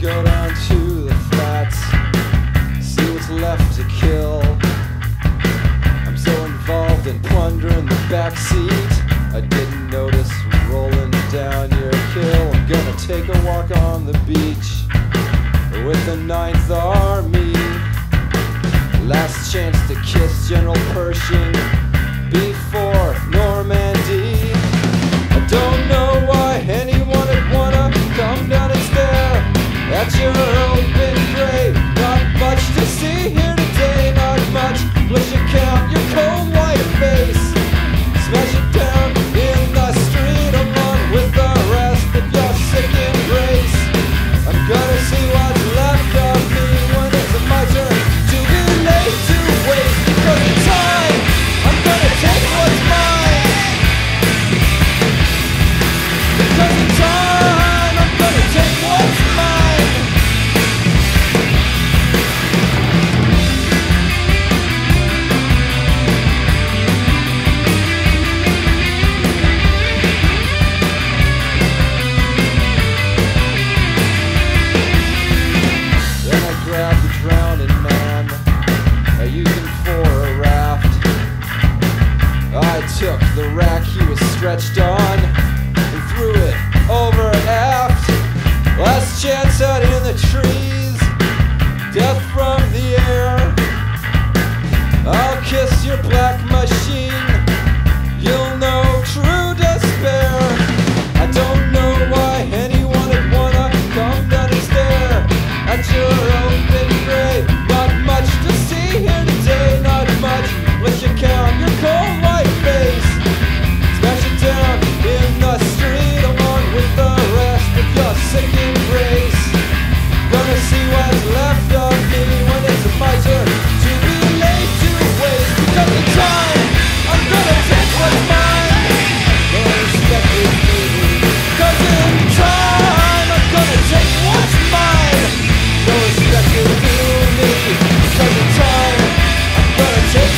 Go down to the flats, see what's left to kill. I'm so involved in plundering the backseat. I didn't notice rolling down your hill. I'm gonna take a walk on the beach with the Ninth Army. Last chance to kiss General Pershing before at your open grave. Not much to see here for a raft. I took the rack he was stretched on and threw it over aft. Last chance out in the trees, death from the air. I'll kiss your black machine, you'll know true despair. I don't know why anyone would wanna come down and stare at your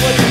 what